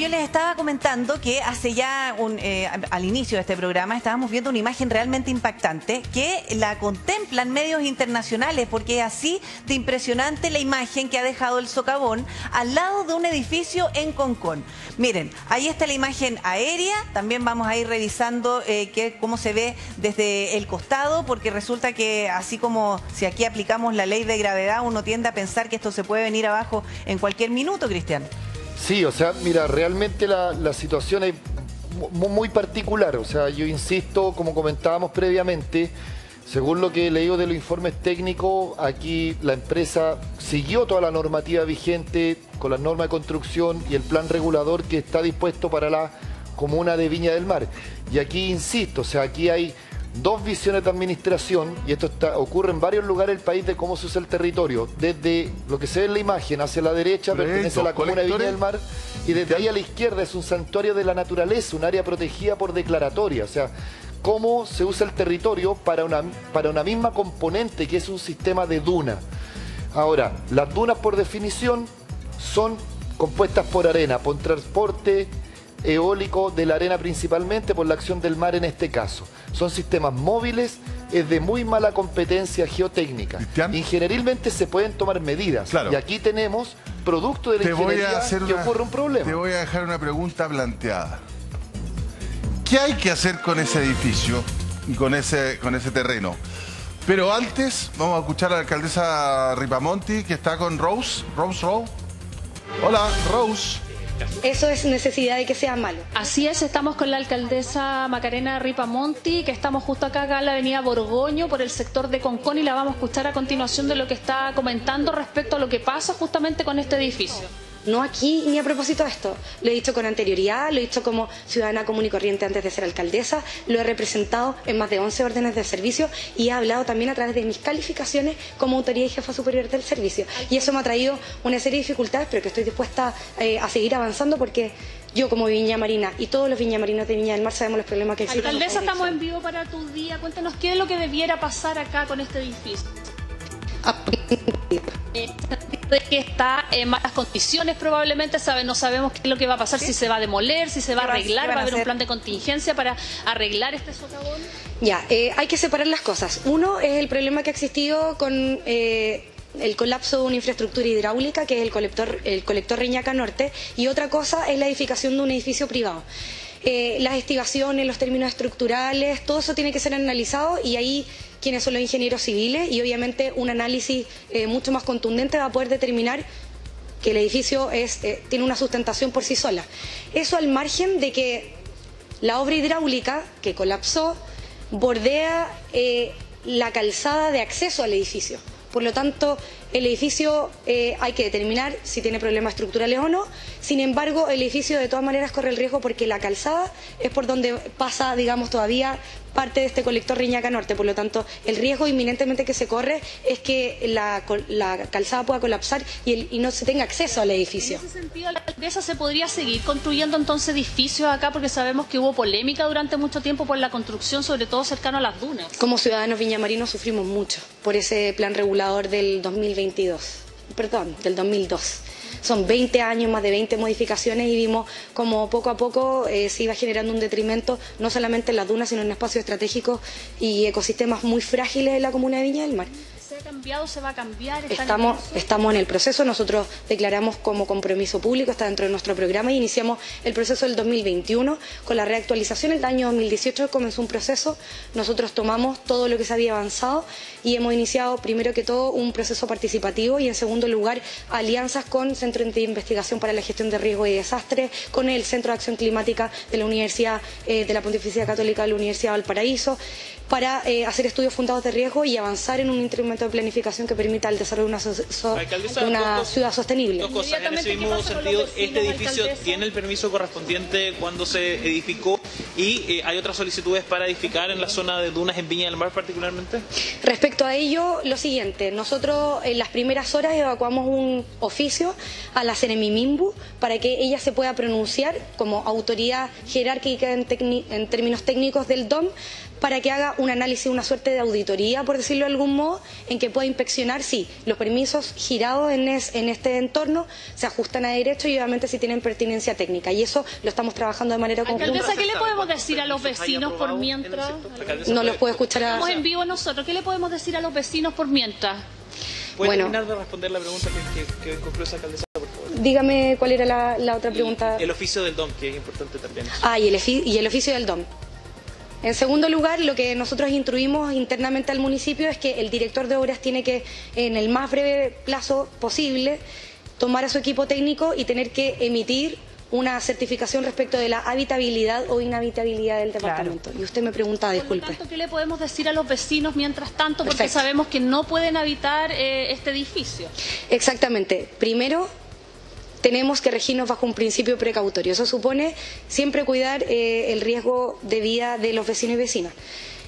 yo les estaba comentando que hace ya un, eh, al inicio de este programa estábamos viendo una imagen realmente impactante que la contemplan medios internacionales porque es así de impresionante la imagen que ha dejado el socavón al lado de un edificio en Concón. Miren, ahí está la imagen aérea, también vamos a ir revisando eh, cómo se ve desde el costado porque resulta que así como si aquí aplicamos la ley de gravedad uno tiende a pensar que esto se puede venir abajo en cualquier minuto, Cristian. Sí, o sea, mira, realmente la, situación es muy particular. O sea, yo insisto, como comentábamos previamente, según lo que he leído de los informes técnicos, aquí la empresa siguió toda la normativa vigente con las normas de construcción y el plan regulador que está dispuesto para la comuna de Viña del Mar. Y aquí insisto, o sea, aquí hay dos visiones de administración, y esto ocurre en varios lugares del país de cómo se usa el territorio. Desde lo que se ve en la imagen hacia la derecha pertenece a la comuna de Viña del Mar, y desde ahí a la izquierda es un santuario de la naturaleza, un área protegida por declaratoria. O sea, cómo se usa el territorio para una, para una misma componente que es un sistema de duna. Ahora, las dunas por definición son compuestas por arena, por transporte eólico de la arena principalmente, por la acción del mar en este caso. Son sistemas móviles, es de muy mala competencia geotécnica. Ingenierilmente se pueden tomar medidas. Y aquí tenemos, producto de la ingeniería, que ocurre un problema. Te voy a dejar una pregunta planteada. ¿Qué hay que hacer con ese edificio y con ese, con ese terreno? Pero antes vamos a escuchar a la alcaldesa Ripamonti que está con Rose, Rose Rowe. Hola, Rose. Eso es necesidad de que sea malo. Así es, estamos con la alcaldesa Macarena Ripamonti, que estamos justo acá, acá en la avenida Borgoño, por el sector de Concón, y la vamos a escuchar a continuación de lo que está comentando respecto a lo que pasa justamente con este edificio no aquí ni a propósito de esto. Lo he dicho con anterioridad, lo he dicho como ciudadana común y corriente antes de ser alcaldesa, lo he representado en más de 11 órdenes de servicio y he hablado también a través de mis calificaciones como autoridad y jefa superior del servicio. Y eso me ha traído una serie de dificultades, pero que estoy dispuesta eh, a seguir avanzando porque yo como Viña Marina y todos los viñamarinos de Viña del Mar sabemos los problemas que existen. Alcaldesa, estamos en vivo para tu día. Cuéntanos qué es lo que debiera pasar acá con este edificio. De que está en malas condiciones probablemente, sabe, no sabemos qué es lo que va a pasar, si se va a demoler, si se va a arreglar, va, a haber un plan de contingencia para arreglar este socavón. Ya, eh, hay que separar las cosas. Uno es el problema que ha existido con eh, el colapso de una infraestructura hidráulica, que es el colector, el colector Riñaca Norte, y otra cosa es la edificación de un edificio privado. Eh, las estivaciones, los términos estructurales, todo eso tiene que ser analizado y ahí quienes son los ingenieros civiles y obviamente un análisis eh, mucho más contundente va a poder determinar que el edificio es, eh, tiene una sustentación por sí sola. Eso al margen de que la obra hidráulica que colapsó bordea la calzada de acceso al edificio. Por lo tanto, el edificio eh, hay que determinar si tiene problemas estructurales o no. Sin embargo, el edificio de todas maneras corre el riesgo porque la calzada es por donde pasa, digamos, todavía parte de este colector Riñaca Norte. Por lo tanto, el riesgo inminentemente que se corre es que la, calzada pueda colapsar y, no se tenga acceso al edificio. En ese sentido, la alcaldesa se podría seguir construyendo entonces edificios acá porque sabemos que hubo polémica durante mucho tiempo por la construcción, sobre todo cercano a las dunas. Como ciudadanos viñamarinos sufrimos mucho por ese plan regulador del 2022, perdón, del 2002 son 20 años, más de 20 modificaciones y vimos como poco a poco eh, se iba generando un detrimento no solamente en las dunas, sino en espacios estratégicos y ecosistemas muy frágiles en la comuna de Viña del Mar cambiado, se va a cambiar? Estamos en, estamos en el proceso, nosotros declaramos como compromiso público, está dentro de nuestro programa y iniciamos el proceso del 2021 con la reactualización. El año 2018 comenzó un proceso, nosotros tomamos todo lo que se había avanzado y hemos iniciado primero que todo un proceso participativo y en segundo lugar alianzas con Centro de Investigación para la Gestión de Riesgo y Desastres, con el Centro de Acción Climática de la Universidad de la Pontificia Católica de la Universidad de Valparaíso para eh, hacer estudios fundados de riesgo y avanzar en un instrumento de planificación que permita el desarrollo de una, ciudad sostenible. Dos cosas. En ese mismo sentido, este edificio tiene el permiso correspondiente cuando se edificó y eh, hay otras solicitudes para edificar en la zona de dunas en Viña del Mar particularmente. Respecto a ello, lo siguiente, nosotros en las primeras horas evacuamos un oficio a la Ceremimimbu para que ella se pueda pronunciar como autoridad jerárquica en, en términos técnicos del DOM para que haga un análisis, una suerte de auditoría, por decirlo de algún modo, en que pueda inspeccionar si los permisos girados en, en este entorno se ajustan a derecho y obviamente si tienen pertinencia técnica. Y eso lo estamos trabajando de manera conjunta. Alcaldesa, ¿qué le podemos decir a los vecinos por mientras? No los puedo escuchar a... Estamos en vivo nosotros. ¿Qué le podemos decir a los vecinos por mientras? ¿Puede Bueno. terminar de responder la pregunta que, que, que concluyó esa alcaldesa, por favor? Dígame cuál era la, la otra pregunta. El oficio del DOM, que es importante también. Ah, y el, efi- y el oficio del DOM. En segundo lugar, lo que nosotros instruimos internamente al municipio es que el director de obras tiene que, en el más breve plazo posible, tomar a su equipo técnico y tener que emitir una certificación respecto de la habitabilidad o inhabitabilidad del departamento. Y usted me pregunta, Por lo disculpe. tanto, ¿qué le podemos decir a los vecinos mientras tanto? Porque Perfecto. sabemos que no pueden habitar eh, este edificio. Exactamente. Primero, tenemos que regirnos bajo un principio precautorio. Eso supone siempre cuidar eh, el riesgo de vida de los vecinos y vecinas.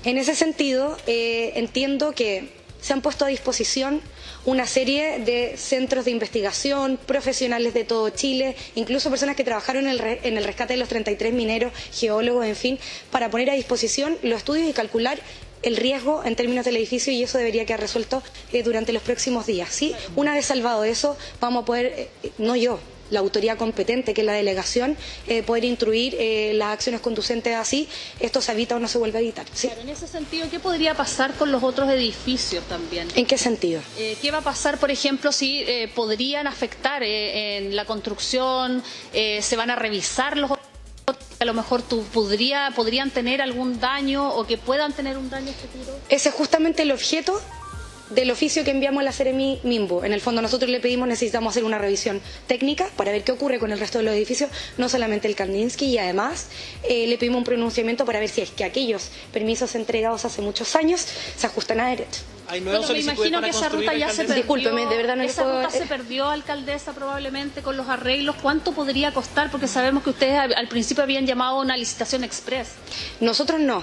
En ese sentido, eh, entiendo que se han puesto a disposición una serie de centros de investigación, profesionales de todo Chile, incluso personas que trabajaron en el, re- en el rescate de los 33 mineros, geólogos, en fin, para poner a disposición los estudios y calcular el riesgo en términos del edificio y eso debería quedar resuelto eh, durante los próximos días. ¿sí? Una vez salvado eso, vamos a poder, eh, no yo, la autoridad competente, que es la delegación, eh, poder instruir eh, las acciones conducentes así, esto se evita o no se vuelve a evitar. ¿sí? Claro, en ese sentido, ¿qué podría pasar con los otros edificios también? ¿En qué sentido? Eh, ¿Qué va a pasar, por ejemplo, si eh, podrían afectar eh, en la construcción? eh, ¿Se van a revisar los otros? A lo mejor tú podría, podrían tener algún daño o que puedan tener un daño futuro. Ese es justamente el objeto del oficio que enviamos a la Seremi Mimbo. En el fondo nosotros le pedimos, necesitamos hacer una revisión técnica para ver qué ocurre con el resto de los edificios, no solamente el Kandinsky, y además eh, le pedimos un pronunciamiento para ver si es que aquellos permisos entregados hace muchos años se ajustan a derecho. Hay nuevas Bueno, me imagino para que esa ruta ya se perdió. Discúlpeme, de verdad no Esa puedo- ruta se perdió, alcaldesa, probablemente con los arreglos. ¿Cuánto podría costar? Porque sabemos que ustedes al al principio habían llamado a una licitación express. Nosotros no,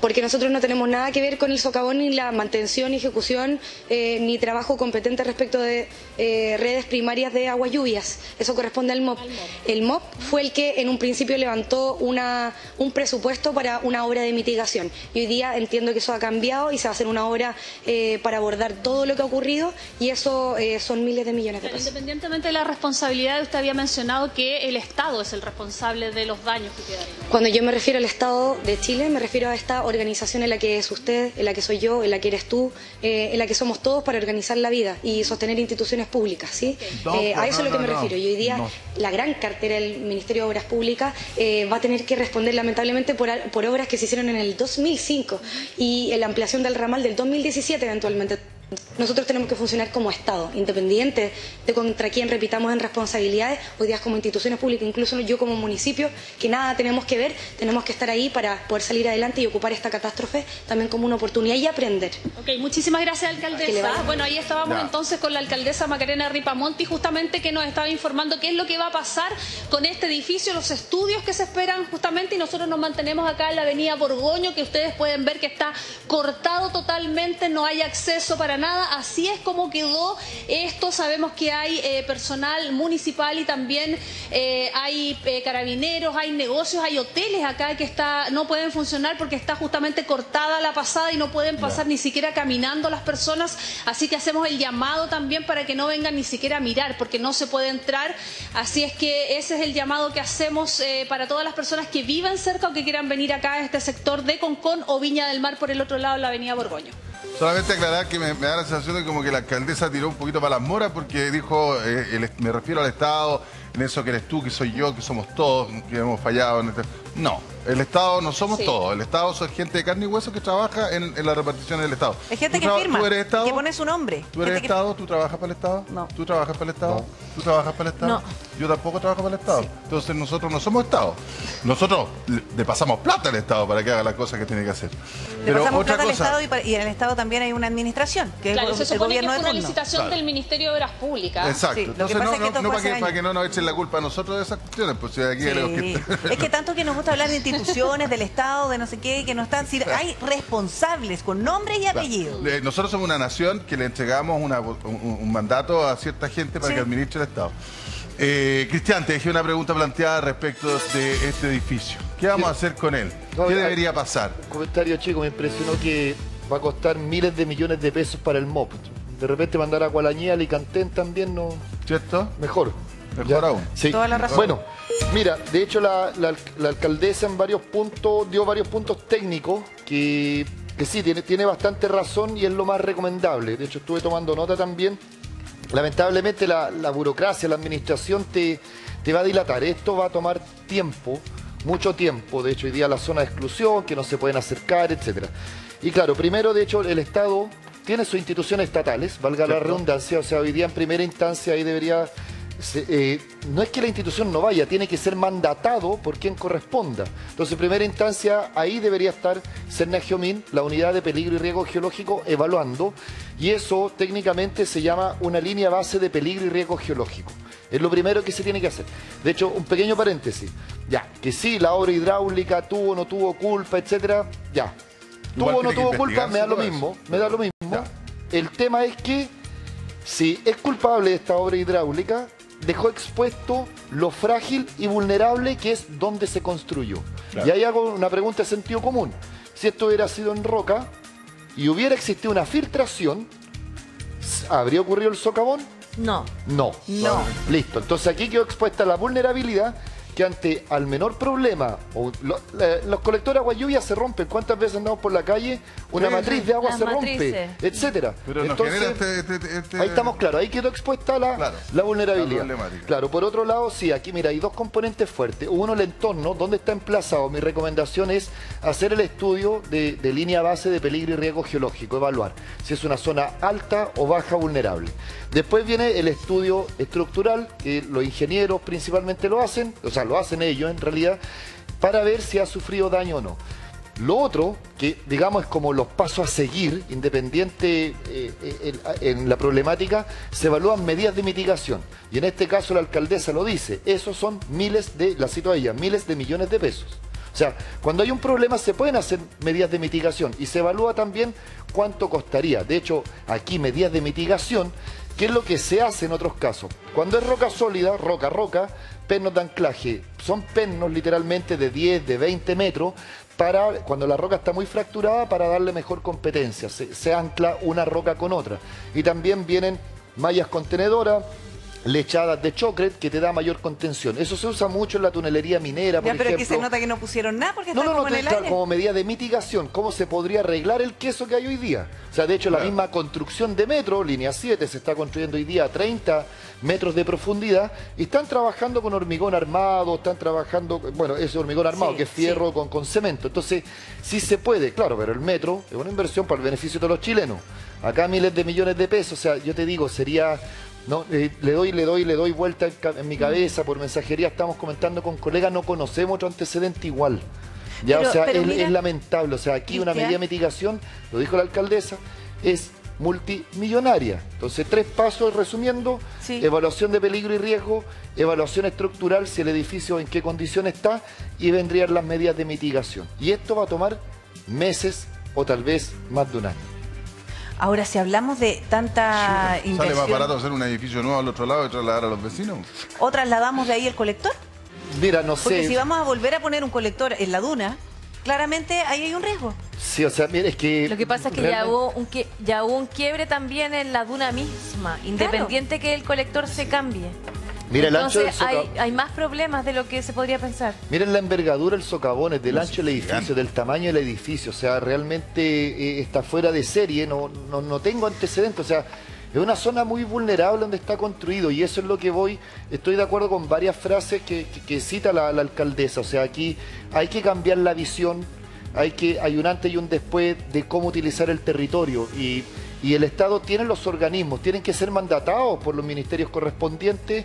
porque nosotros no tenemos nada que ver con el socavón ni la mantención, ni ejecución, eh, ni trabajo competente respecto de eh, redes primarias de aguas lluvias. Eso corresponde al MOP. El MOP fue el que en un principio levantó una, un presupuesto para una obra de mitigación. Y hoy día entiendo que eso ha cambiado y se va a hacer una obra eh, para abordar todo lo que ha ocurrido y eso son miles de millones de pesos. independientemente de la responsabilidad, usted había mencionado que el Estado es el responsable de los daños que quedaron. Cuando yo me refiero al Estado de Chile, me refiero a esta organización en la que es usted, en la que soy yo, en la que eres tú, eh, en la que somos todos para organizar la vida y sostener instituciones públicas, ¿sí? Eh, a pues, eso es lo que me refiero. Y hoy día No. la gran cartera del Ministerio de Obras Públicas eh, va a tener que responder lamentablemente por, por obras que se hicieron en el 2005 y en la ampliación del ramal del 2017 eventualmente. Nosotros tenemos que funcionar como Estado, independiente de contra quién repitamos en responsabilidades, hoy día como instituciones públicas, incluso yo como municipio, que nada tenemos que ver, tenemos que estar ahí para poder salir adelante y ocupar esta catástrofe también como una oportunidad y aprender. Ok, muchísimas gracias, alcaldesa. vaya. Bueno, ahí estábamos Ya. entonces con la alcaldesa Macarena Ripamonti, justamente que nos estaba informando qué es lo que va a pasar con este edificio, los estudios que se esperan justamente, y nosotros nos mantenemos acá en la avenida Borgoño, que ustedes pueden ver que está cortado totalmente, no hay acceso para nada. Así es como quedó esto. Sabemos que hay eh, personal municipal y también eh, hay eh, carabineros, hay negocios, hay hoteles acá que está, no pueden funcionar porque está justamente cortada la pasada y no pueden pasar ni siquiera caminando las personas. Así que hacemos el llamado también para que no vengan ni siquiera a mirar porque no se puede entrar. Así es que ese es el llamado que hacemos para todas las personas que viven cerca o que quieran venir acá a este sector de Concón o Viña del Mar por el otro lado de la avenida Borgoño. Solamente aclarar que me, da la sensación de como que la alcaldesa tiró un poquito para las moras porque dijo, eh, me refiero al Estado, en eso que eres tú, que soy yo, que somos todos, que hemos fallado. En este- No, el Estado no somos Sí. todos. El Estado son gente de carne y hueso que trabaja en, en la repartición del Estado. Hay gente que firma, ¿Tú eres Estado? que pone su nombre. ¿Tú eres Gente que- Estado? ¿Tú trabajas para el Estado? No. ¿Tú trabajas para el Estado? ¿Tú trabajas para el Estado? No. Yo tampoco trabajo para el Estado. Entonces nosotros no somos Estado. Nosotros le, le pasamos plata al Estado para que haga las cosas que tiene que hacer. Le pasamos otra plata al cosa- Estado y, pa- y en el Estado también hay una administración, que Claro, es se el supone que gobierno es de una licitación Claro. del Ministerio de Obras Públicas. Exacto. Sí, que Entonces, no, es que no, no para, que, para que no nos echen la culpa a nosotros de esas cuestiones, pues si aquí que... Es que tanto que nos gusta hablar de instituciones, del Estado, de no sé qué, que no están. si hay responsables con nombres y apellidos. Eh, Nosotros somos una nación que le entregamos una- un, un mandato a cierta gente para Sí. que administre el Estado. Eh, Cristian, te dejé una pregunta planteada respecto de este edificio. ¿Qué vamos a hacer con él? No, ¿Qué debería pasar? Un comentario chico, me impresionó que va a costar miles de millones de pesos para el MOP. De repente mandar a Gualañía, Alicantén también no... ¿Cierto? Mejor. Mejor aún. Sí. Toda la razón. Bueno, mira, de hecho la, la- la alcaldesa en varios puntos dio varios puntos técnicos que, que sí, tiene, tiene bastante razón y es lo más recomendable. De hecho, estuve tomando nota también. Lamentablemente la, la burocracia, la administración te, te va a dilatar. Esto va a tomar tiempo, mucho tiempo. De hecho, hoy día la zona de exclusión, que no se pueden acercar, etcétera. Y claro, primero, de hecho, el Estado tiene sus instituciones estatales, valga la redundancia, o sea, hoy día en primera instancia ahí debería se- eh, no es que la institución no vaya, tiene que ser mandatado por quien corresponda. Entonces, en primera instancia, ahí debería estar Geomin, la unidad de peligro y riesgo geológico, evaluando. Y eso técnicamente se llama una línea base de peligro y riesgo geológico. Es lo primero que se tiene que hacer. De hecho, un pequeño paréntesis. Ya, que sí, la obra hidráulica tuvo o no tuvo culpa, etcétera, ya. Igual Tuvo o no tuvo culpa, me da lo mismo, eso. me da lo mismo. Ya. El tema es que si es culpable esta obra hidráulica, dejó expuesto lo frágil y vulnerable que es donde se construyó. Claro. Y ahí hago una pregunta de sentido común. Si esto hubiera sido en roca y hubiera existido una filtración, ¿habría ocurrido el socavón? No. No. No. Listo. Entonces aquí quedó expuesta la vulnerabilidad que ante al menor problema, o lo- la- los colectores de agua lluvia se rompen. ¿Cuántas veces andamos por la calle? Una Sí, matriz de agua se rompe, etcétera. Pero Entonces, este, este- este- Ahí estamos claros, ahí quedó expuesta la, Claro, la vulnerabilidad. la claro, por otro lado, sí, aquí mira, hay dos componentes fuertes. Uno, el entorno, dónde está emplazado. Mi recomendación es hacer el estudio de, de línea base de peligro y riesgo geológico, evaluar si es una zona alta o baja vulnerable. Después viene el estudio estructural, que los ingenieros principalmente lo hacen, o sea, lo hacen ellos en realidad, para ver si ha sufrido daño o no. Lo otro, que digamos es como los pasos a seguir, independiente eh, eh, en, en la problemática, se evalúan medidas de mitigación. Y en este caso la alcaldesa lo dice, esos son miles de, la cito a ella, miles de millones de pesos. O sea, cuando hay un problema se pueden hacer medidas de mitigación y se evalúa también cuánto costaría. De hecho, aquí medidas de mitigación, ¿qué es lo que se hace en otros casos? Cuando es roca sólida, roca, roca, pernos de anclaje, son pernos literalmente de 10, de 20 metros, para cuando la roca está muy fracturada para darle mejor competencia. Se, se ancla una roca con otra. Y también vienen mallas contenedoras, lechadas de chocret que te da mayor contención. Eso se usa mucho en la tunelería minera, por Ya, pero aquí se ejemplo. nota que no pusieron nada porque No, está no, no, como en te- el claro, aire. como medida de mitigación, ¿cómo se podría arreglar el queso que hay hoy día? O sea, de hecho, la misma construcción de metro, línea 7, se está construyendo hoy día a 30 metros de profundidad y están trabajando con hormigón armado, están trabajando, bueno, ese hormigón armado Sí, que es fierro con, con cemento. Entonces, sí se puede, claro, pero el metro es una inversión para el beneficio de los chilenos. Acá miles de millones de pesos, o sea, yo te digo, sería... No, eh, le doy, le doy, le doy vuelta en, mi cabeza por mensajería. Estamos comentando con colegas, no conocemos otro antecedente igual. Ya, Pero- o sea, es, mira, es lamentable. O sea, aquí una medida de mitigación, lo dijo la alcaldesa, es multimillonaria. Entonces, tres pasos resumiendo, Sí. evaluación de peligro y riesgo, evaluación estructural, si el edificio en qué condición está, y vendrían las medidas de mitigación. Y esto va a tomar meses o tal vez más de un año. Ahora, si hablamos de tanta Sale inversión, más barato hacer un edificio nuevo al otro lado y trasladar a los vecinos. ¿o trasladamos de ahí el colector? Mira, no Porque sé. si vamos a volver a poner un colector en la duna, claramente ahí hay un riesgo. Sí, o sea, mira, es que. Lo que pasa es que ya realmente- hubo, un que, ya hubo un quiebre también en la duna misma, independiente que el colector se cambie. Mira, el ancho del Entonces hay, más problemas de lo que se podría pensar. Miren la envergadura del socavón, es del No, ancho del edificio, gigante. del tamaño del edificio. O sea, realmente eh, está fuera de serie, no, no, no tengo antecedentes. O sea, es una zona muy vulnerable donde está construido y eso es lo que voy. Estoy de acuerdo con varias frases que, que- que cita la, la alcaldesa. O sea, aquí hay que cambiar la visión, hay, que, hay un antes y un después de cómo utilizar el territorio. Y, y el Estado tiene los organismos, tienen que ser mandatados por los ministerios correspondientes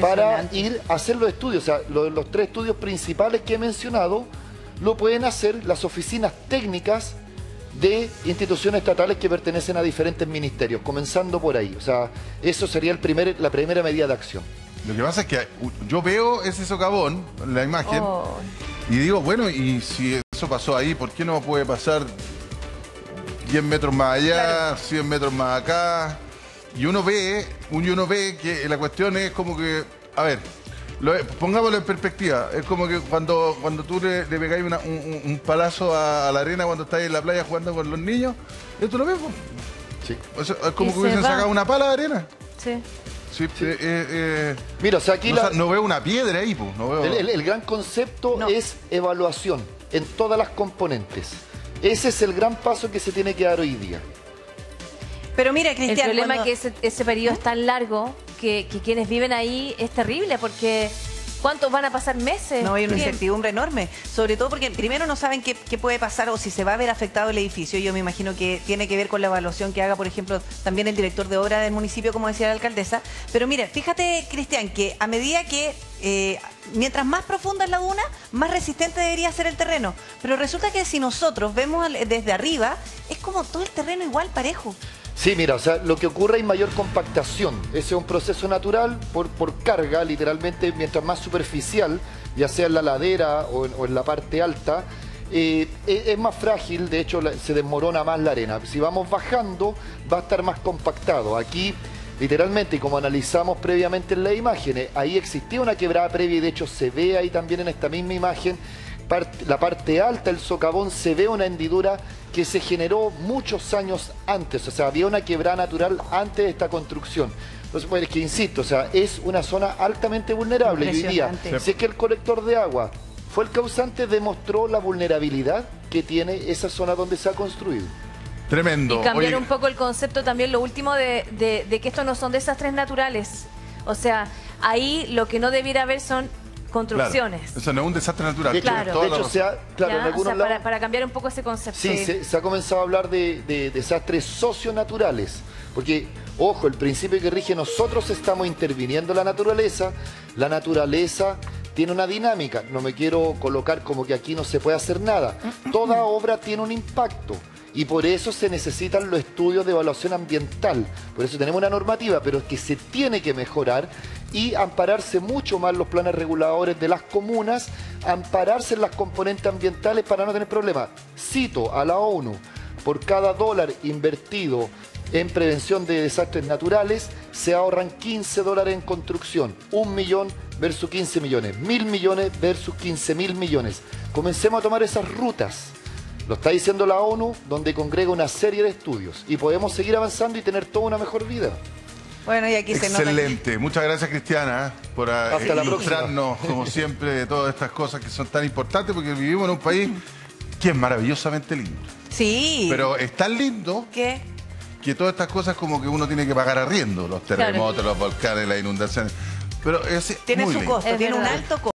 para ir a hacer los estudios. O sea, lo- los tres estudios principales que he mencionado lo pueden hacer las oficinas técnicas de instituciones estatales que pertenecen a diferentes ministerios, comenzando por ahí. O sea, eso sería el primer, la primera medida de acción. Lo que pasa es que yo veo ese socavón, la imagen, Oh, y digo, bueno, y si eso pasó ahí, ¿por qué no puede pasar 10 metros más allá, 100 metros más acá? Y uno ve, uno ve que la cuestión es como que a ver, lo- pongámoslo en perspectiva. Es como que cuando, cuando tú le, le pegáis una- un, palazo a, a la arena cuando estás en la playa jugando con los niños, esto es lo mismo. Sí. O sea, es como Y que se hubiesen va. sacado una pala de arena. Sí. Sí, eh, eh, eh, Mira, o sea, aquí no, la- no veo una piedra ahí, pues. No veo... el, el- el gran concepto No. es evaluación en todas las componentes. Ese es el gran paso que se tiene que dar hoy día. Pero mira, El Cristian, problema cuando- es que ese, ese periodo es tan largo que, que quienes viven ahí es terrible porque ¿cuántos van a pasar meses? No, hay una Bien. incertidumbre enorme. Sobre todo porque primero no saben qué, qué puede pasar o si se va a ver afectado el edificio. Yo me imagino que tiene que ver con la evaluación que haga, por ejemplo, también el director de obra del municipio, como decía la alcaldesa. Pero mira, fíjate, Cristian, que a medida que eh, mientras más profunda es la duna, más resistente debería ser el terreno. Pero resulta que si nosotros vemos desde arriba, es como todo el terreno igual, parejo. Sí, mira, o sea, lo que ocurre hay mayor compactación. Ese es un proceso natural por, por carga, literalmente, mientras más superficial, ya sea en la ladera o en, la parte alta, eh, es, es más frágil, de hecho se desmorona más la arena. Si vamos bajando, va a estar más compactado. Aquí, literalmente, como analizamos previamente en las imágenes, ahí existía una quebrada previa y de hecho se ve ahí también en esta misma imagen parte- la parte alta del socavón se ve una hendidura que se generó muchos años antes, o sea, había una quebrada natural antes de esta construcción. Entonces, pues, es que insisto, o sea, es una zona altamente vulnerable y hoy día, Impresionante. si es que el colector de agua fue el causante, demostró la vulnerabilidad que tiene esa zona donde se ha construido. Tremendo. Y cambiar Oye, un poco el concepto también, lo último de, de- de que estos no son desastres naturales. O sea, ahí lo que no debiera haber son claro, construcciones. eso no es un desastre natural. De hecho, Claro. toda de la hecho, razón. se ha, claro, ¿ya? en O algunos sea, lados- para, para cambiar un poco ese concepto. Sí, se, se ha comenzado a hablar de, de desastres socionaturales, porque, ojo, el principio que rige nosotros estamos interviniendo en la naturaleza, la naturaleza tiene una dinámica, no me quiero colocar como que aquí no se puede hacer nada, toda obra tiene un impacto. Y por eso se necesitan los estudios de evaluación ambiental. Por eso tenemos una normativa, pero es que se tiene que mejorar y ampararse mucho más los planes reguladores de las comunas, ampararse en las componentes ambientales para no tener problemas. Cito a la ONU, por cada dólar invertido en prevención de desastres naturales, se ahorran 15 dólares en construcción. Un millón versus 15 millones. Mil millones versus 15 mil millones. Comencemos a tomar esas rutas. Lo está diciendo la ONU, donde congrega una serie de estudios. Y podemos seguir avanzando y tener toda una mejor vida. Bueno, y aquí se nota. Excelente. Muchas gracias, Cristiana, ¿eh? por ah, Hasta la ilustrarnos, como siempre, de todas estas cosas que son tan importantes, porque vivimos en un país que es maravillosamente lindo. Sí. Pero es tan lindo ¿Qué? que todas estas cosas como que uno tiene que pagar arriendo, los terremotos, los volcanes, las inundaciones. Pero es Tiene muy su lindo. costo, Es tiene un alto costo.